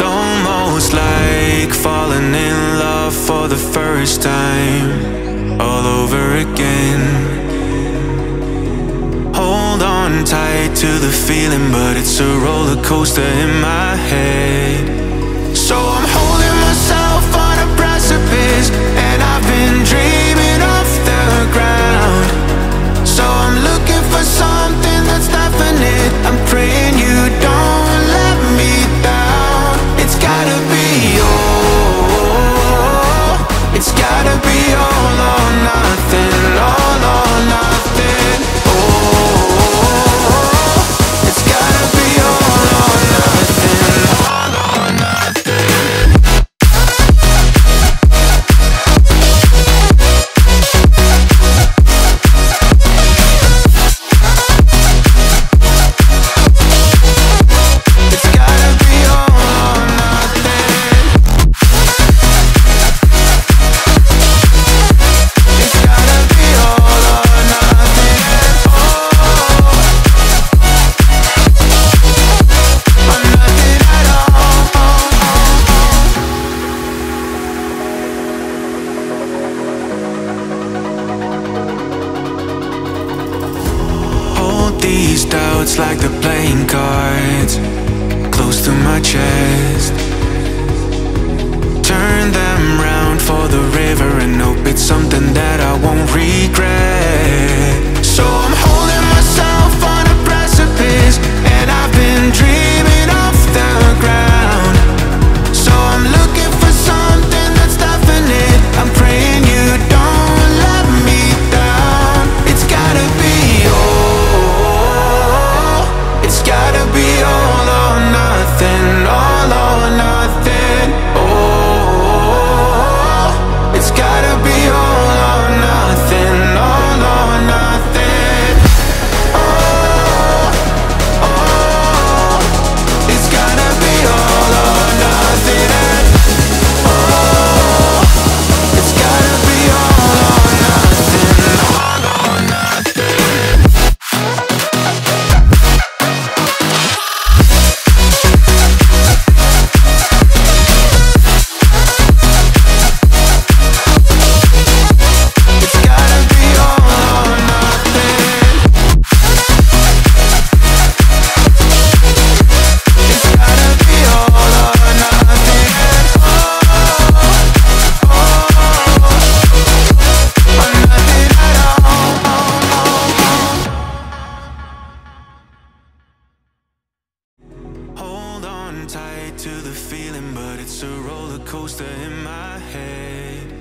It's almost like falling in love for the first time. All over again. Hold on tight to the feeling But it's a roller coaster in my head. So these doubts like the playing cards Close to my chest. Turn them round for the river and hope it's something to the feeling, but it's a roller coaster in my head.